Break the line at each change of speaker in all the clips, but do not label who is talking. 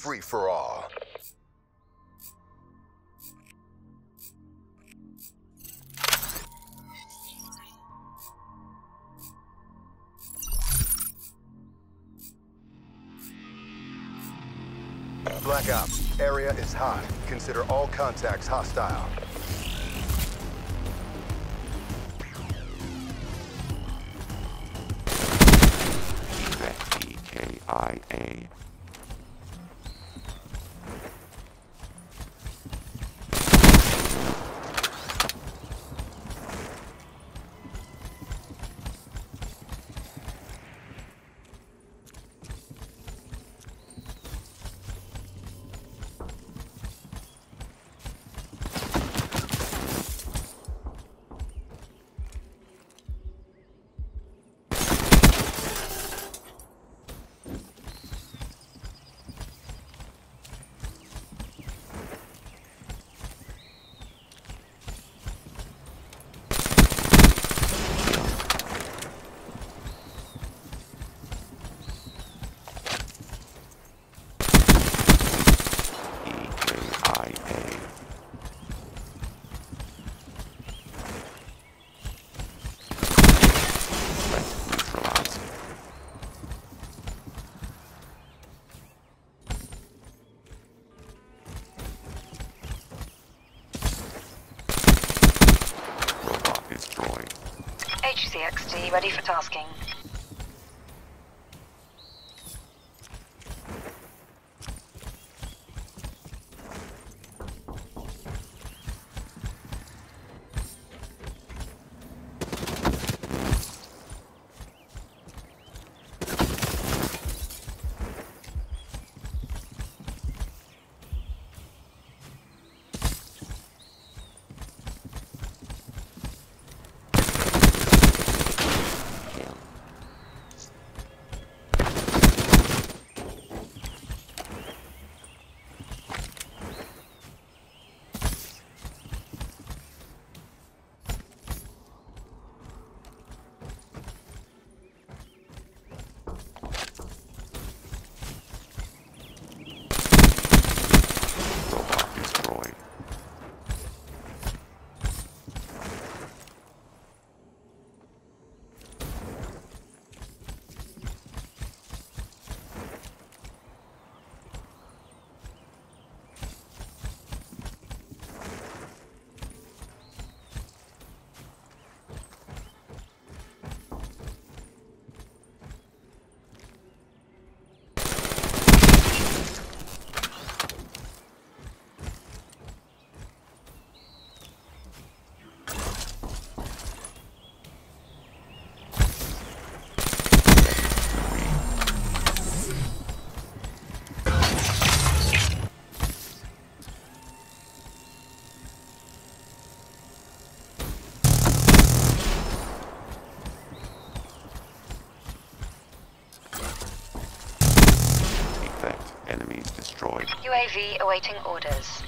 free for all. Black Ops, area is hot. Consider all contacts hostile.
E-K-I-A. Destroyed.
HCXD ready for tasking. UAV awaiting orders.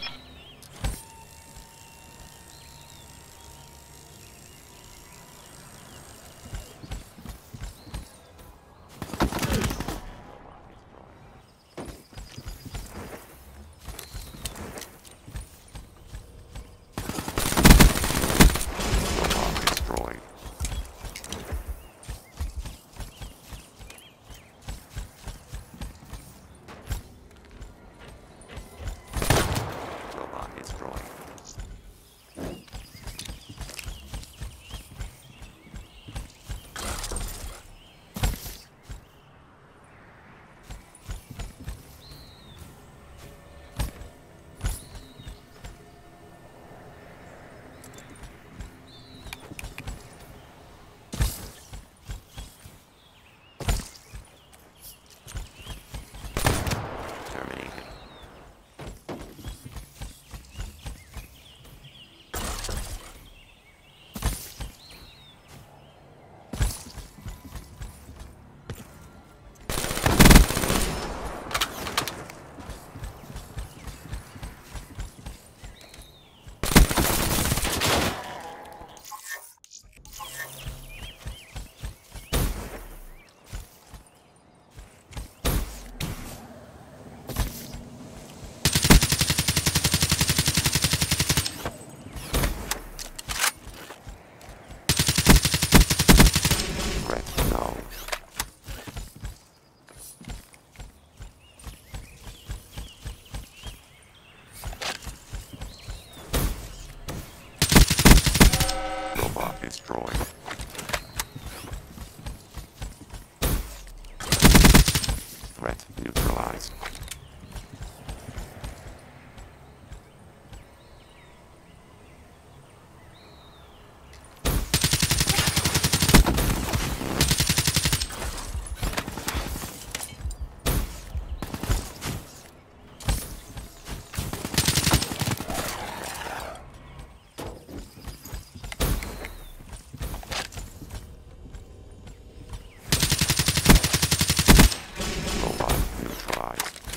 Christ.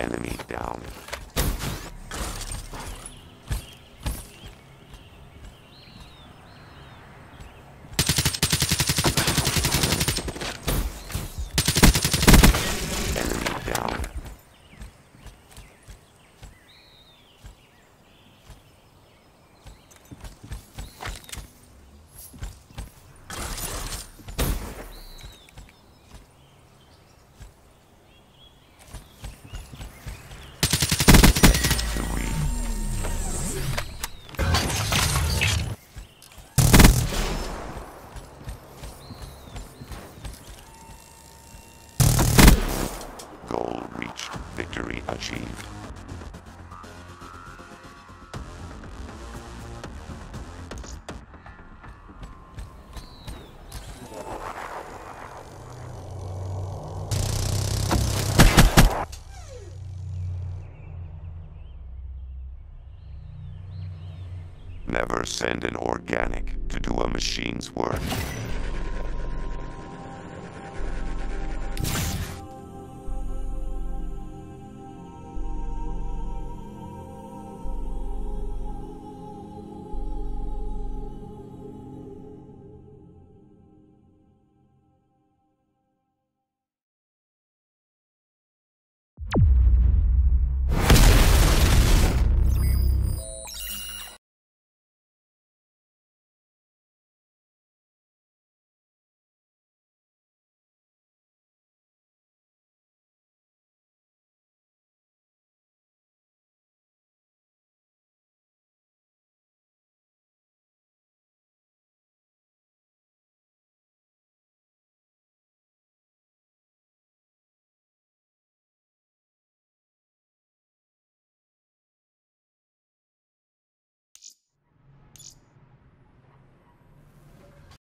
Enemy down. Never send an organic to do a machine's work.